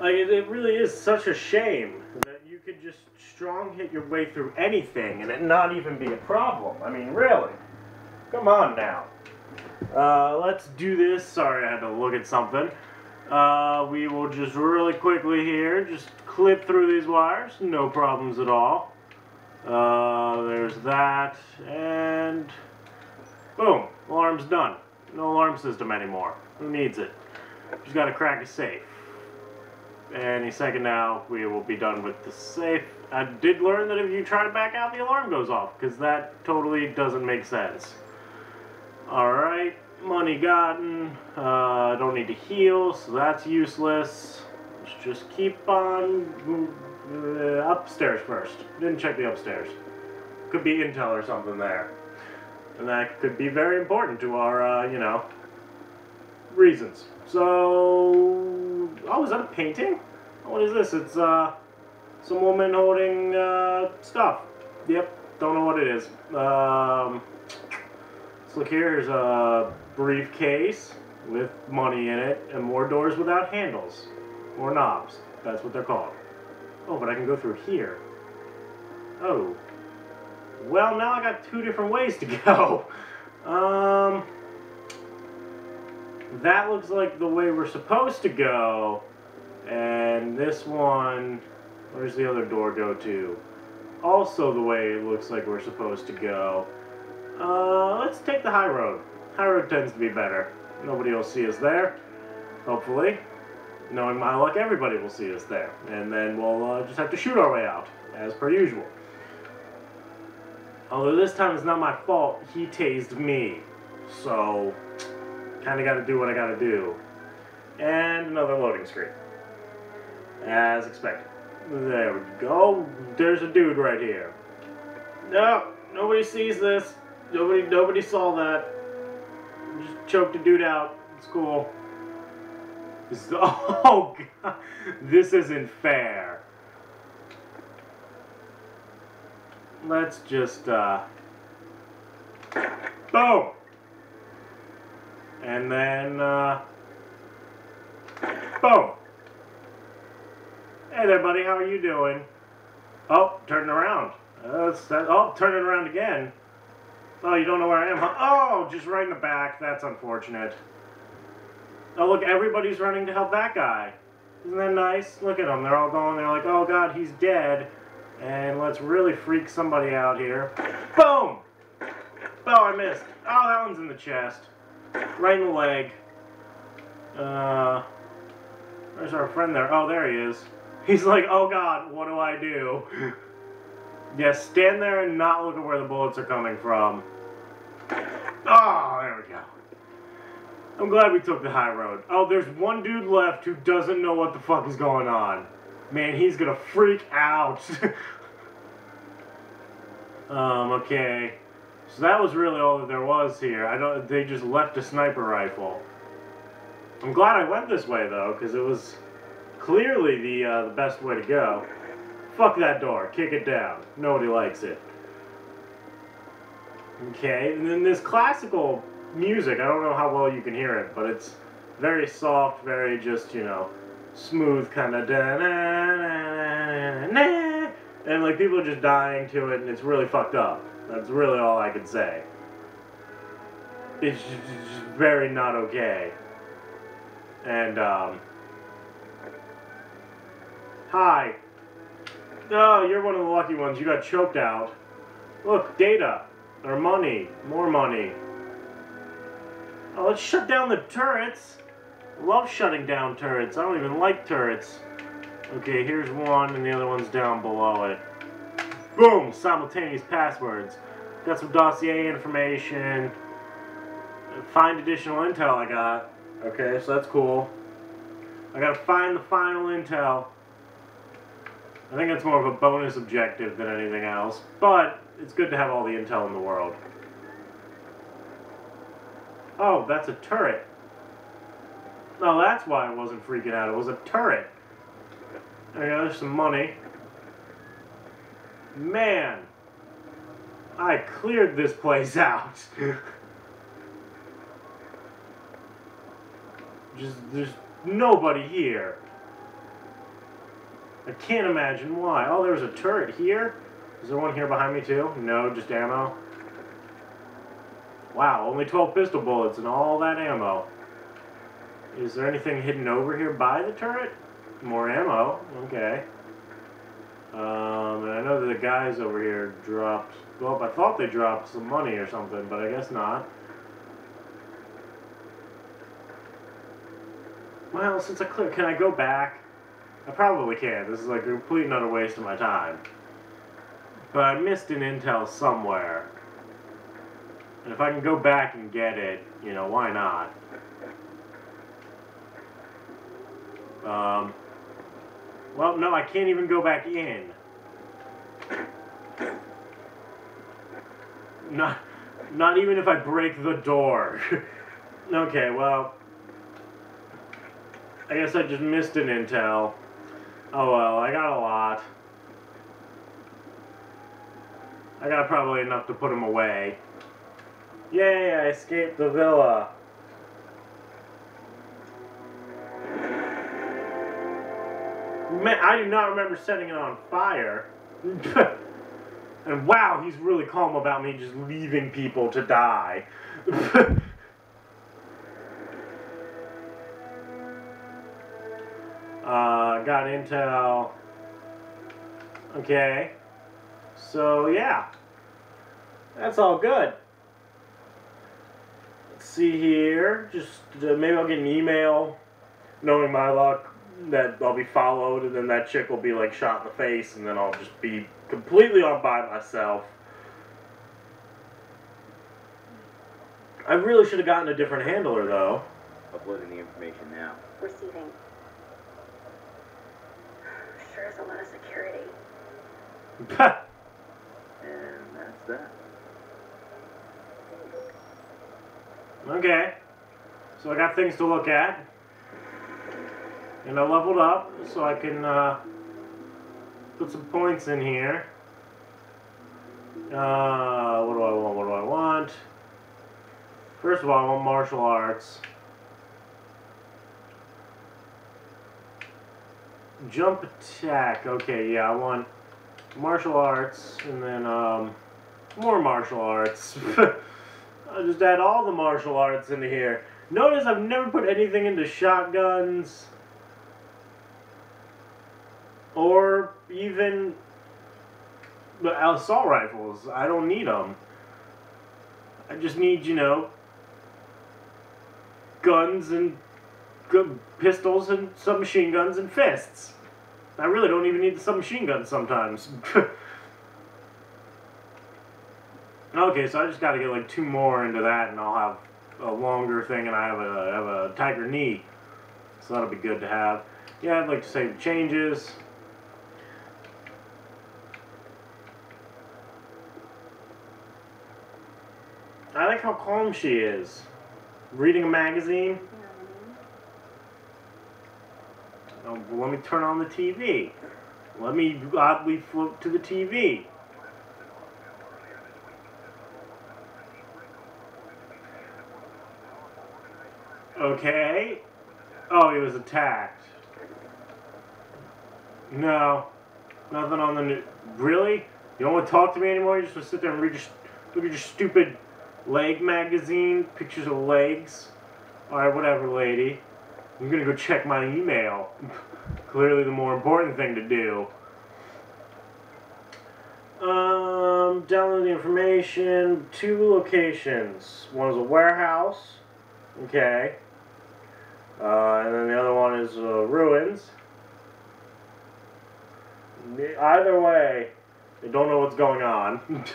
Like, it, it really is such a shame that you could just strong hit your way through anything and it not even be a problem. I mean, really. Come on now. Uh, let's do this. Sorry, I had to look at something. Uh, we will just really quickly here, just clip through these wires. No problems at all. Uh, there's that, and boom, alarm's done. No alarm system anymore. Who needs it? Just gotta crack a safe. Any second now, we will be done with the safe. I did learn that if you try to back out, the alarm goes off, because that totally doesn't make sense. Alright, money gotten. Uh, don't need to heal, so that's useless. Let's just keep on uh, upstairs first. Didn't check the upstairs. Could be intel or something there. And that could be very important to our, uh, you know, reasons. So, oh, is that a painting? What is this? It's, uh, some woman holding, uh, stuff. Yep, don't know what it is. Um, let's look here. Here's a briefcase with money in it and more doors without handles. Or knobs. That's what they're called. Oh, but I can go through here. Oh. Well, now I got two different ways to go. Um, that looks like the way we're supposed to go. And this one, where's the other door go to? Also the way it looks like we're supposed to go. Uh, let's take the high road. High road tends to be better. Nobody will see us there, hopefully. Knowing my luck, everybody will see us there. And then we'll uh, just have to shoot our way out, as per usual. Although this time it's not my fault, he tased me. So, kinda gotta do what I gotta do. And another loading screen. As expected. There we go. There's a dude right here. No, nobody sees this. Nobody, nobody saw that. Just choked a dude out. It's cool. This is, oh god, this isn't fair. Let's just, uh, boom! And then, uh, boom! Hey there, buddy, how are you doing? Oh, turning around. Uh, oh, turning around again. Oh, you don't know where I am, huh? Oh, just right in the back. That's unfortunate. Oh, look, everybody's running to help that guy. Isn't that nice? Look at them. They're all going, they're like, oh god, he's dead. And let's really freak somebody out here. Boom! Oh, I missed. Oh, that one's in the chest. Right in the leg. Uh, where's our friend there? Oh, there he is. He's like, oh god, what do I do? yeah, stand there and not look at where the bullets are coming from. Oh, there we go. I'm glad we took the high road. Oh, there's one dude left who doesn't know what the fuck is going on. Man, he's gonna freak out. um, okay. So that was really all that there was here. I don't. They just left a sniper rifle. I'm glad I went this way though, because it was clearly the uh, the best way to go. Fuck that door. Kick it down. Nobody likes it. Okay, and then this classical music. I don't know how well you can hear it, but it's very soft, very just, you know, smooth kind of and like people are just dying to it and it's really fucked up. That's really all I can say. It's very not okay. And um Hi. Oh, you're one of the lucky ones. You got choked out. Look, data. Or money. More money. Oh, let's shut down the turrets. Love shutting down turrets. I don't even like turrets. Okay, here's one, and the other one's down below it. Boom! Simultaneous passwords. Got some dossier information. Find additional intel I got. Okay, so that's cool. I gotta find the final intel. I think it's more of a bonus objective than anything else, but it's good to have all the intel in the world. Oh, that's a turret. No, that's why I wasn't freaking out. It was a turret. There you go, there's some money. Man, I cleared this place out. Just, there's nobody here. I can't imagine why. Oh, there's a turret here? Is there one here behind me too? No, just ammo. Wow, only 12 pistol bullets and all that ammo. Is there anything hidden over here by the turret? More ammo. Okay. Um, and I know that the guys over here dropped... Well, I thought they dropped some money or something, but I guess not. Well, since I clear, can I go back? I probably can. This is like a complete and utter waste of my time. But I missed an intel somewhere. And if I can go back and get it, you know, why not? Um, well, no, I can't even go back in. Not, not even if I break the door. okay, well, I guess I just missed an intel. Oh well, I got a lot. I got probably enough to put them away. Yay, I escaped the villa. Man, I do not remember setting it on fire. and wow, he's really calm about me just leaving people to die. uh, got intel. Okay. So, yeah. That's all good. Let's see here. Just uh, maybe I'll get an email, knowing my luck, that I'll be followed, and then that chick will be like shot in the face, and then I'll just be completely all by myself. I really should have gotten a different handler, though. Uploading the information now. Receiving. Sure is a lot of security. And that's that. okay. So I got things to look at. And I leveled up so I can uh, put some points in here. Uh, what do I want? What do I want? First of all, I want martial arts. Jump attack. Okay, yeah, I want martial arts and then um, more martial arts. I'll just add all the martial arts into here. Notice I've never put anything into shotguns or even assault rifles. I don't need them. I just need, you know, guns and pistols and submachine guns and fists. I really don't even need the submachine gun sometimes. okay, so I just got to get like two more into that, and I'll have a longer thing, and I have a have a tiger knee, so that'll be good to have. Yeah, I'd like to save the changes. I like how calm she is. Reading a magazine. Oh, well, let me turn on the TV. Let me uh, oddly flip to the TV. Okay. Oh, he was attacked. No. Nothing on the new. Really? You don't want to talk to me anymore? You just want to sit there and read your, look at your stupid leg magazine, pictures of legs. Alright, whatever, lady. I'm gonna go check my email. Clearly the more important thing to do. Um, download the information. Two locations. One is a warehouse. Okay. Uh, and then the other one is uh, ruins. Either way, they don't know what's going on.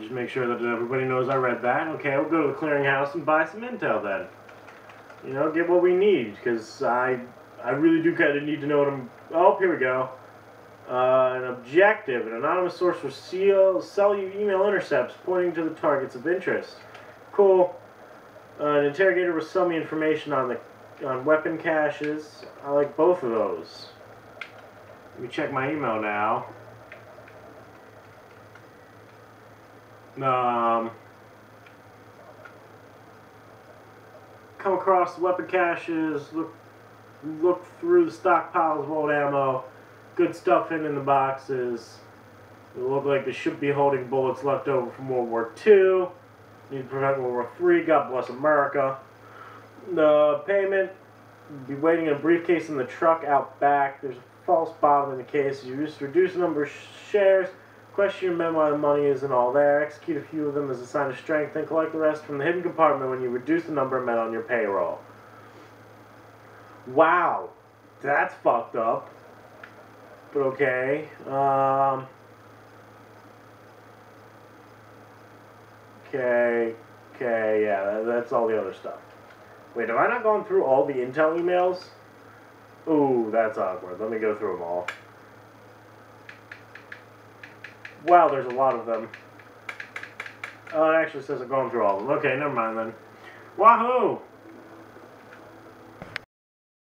Just make sure that everybody knows I read that. Okay, we'll go to the clearinghouse and buy some intel then. You know, get what we need, because I, I really do kind of need to know what I'm... Oh, here we go. Uh, an objective. An anonymous source will seal, sell you email intercepts pointing to the targets of interest. Cool. Uh, an interrogator will sell me information on the on weapon caches. I like both of those. Let me check my email now. Um, come across weapon caches. Look, look through the stockpiles of old ammo. Good stuff in in the boxes. They look like they should be holding bullets left over from World War II. Need to prevent World War III. God bless America. The payment be waiting in a briefcase in the truck out back. There's a false bottom in the case. You just reduce the number of shares. Question your men why the money isn't all there. Execute a few of them as a sign of strength, and collect the rest from the hidden compartment when you reduce the number of men on your payroll. Wow, that's fucked up. But okay. Um, okay. Okay. Yeah, that's all the other stuff. Wait, have I not gone through all the intel emails? Ooh, that's awkward. Let me go through them all. Wow, there's a lot of them. Oh, it actually says I've gone through all of them. Okay, never mind then. Wahoo!